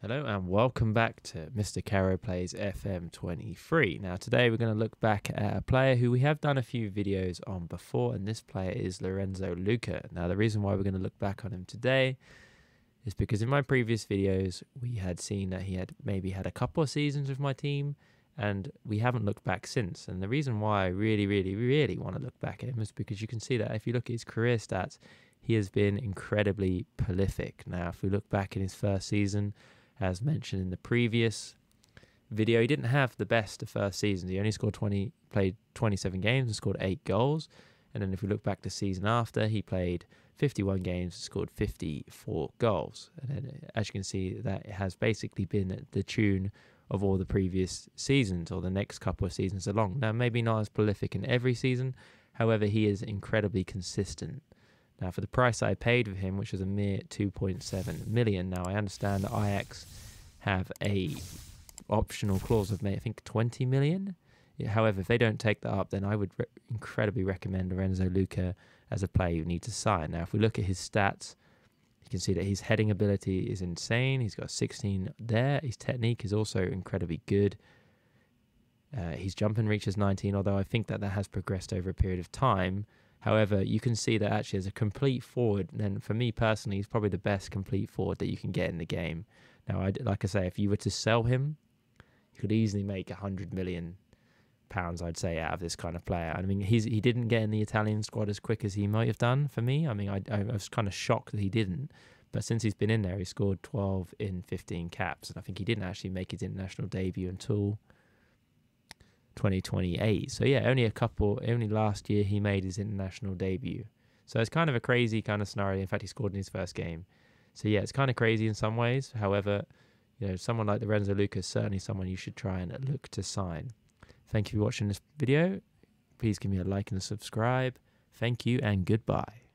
Hello and welcome back to Mr. Carrow Plays FM23. Now, today we're going to look back at a player who we have done a few videos on before, and this player is Lorenzo Lucca. Now, the reason why we're going to look back on him today is because in my previous videos we had seen that he had maybe had a couple of seasons with my team, and we haven't looked back since. And the reason why I really, really, really want to look back at him is because you can see that if you look at his career stats, he has been incredibly prolific. Now, if we look back in his first season, as mentioned in the previous video, he didn't have the best of first seasons. He only scored 20, played 27 games and scored eight goals. And then if we look back to season after, he played 51 games and scored 54 goals. And then uh, as you can see, that has basically been the tune of all the previous seasons or the next couple of seasons along. Now, maybe not as prolific in every season, however, he is incredibly consistent. Now, for the price I paid for him, which was a mere 2.7 million, now I understand that Ajax have a optional clause of, maybe I think, 20 million. However, if they don't take that up, then I would re- incredibly recommend Lorenzo Lucca as a player you need to sign. Now, if we look at his stats, you can see that his heading ability is insane. He's got 16 there. His technique is also incredibly good. Uh, his jumping reach is 19, although I think that that has progressed over a period of time. However, you can see that actually as a complete forward, then for me personally, he's probably the best complete forward that you can get in the game. Now, I, like I say, if you were to sell him, you could easily make a hundred million pounds, I'd say, out of this kind of player. I mean, he's he didn't get in the Italian squad as quick as he might have done for me. I mean, I, I was kind of shocked that he didn't. But since he's been in there, he scored 12 in 15 caps. And I think he didn't actually make his international debut until 2028. So yeah, only a couple, only last year he made his international debut. So it's kind of a crazy kind of scenario. In fact, he scored in his first game. So yeah, it's kind of crazy in some ways. However, you know, someone like Lorenzo Lucca's certainly someone you should try and look to sign. Thank you for watching this video. Please give me a like and a subscribe. Thank you and goodbye.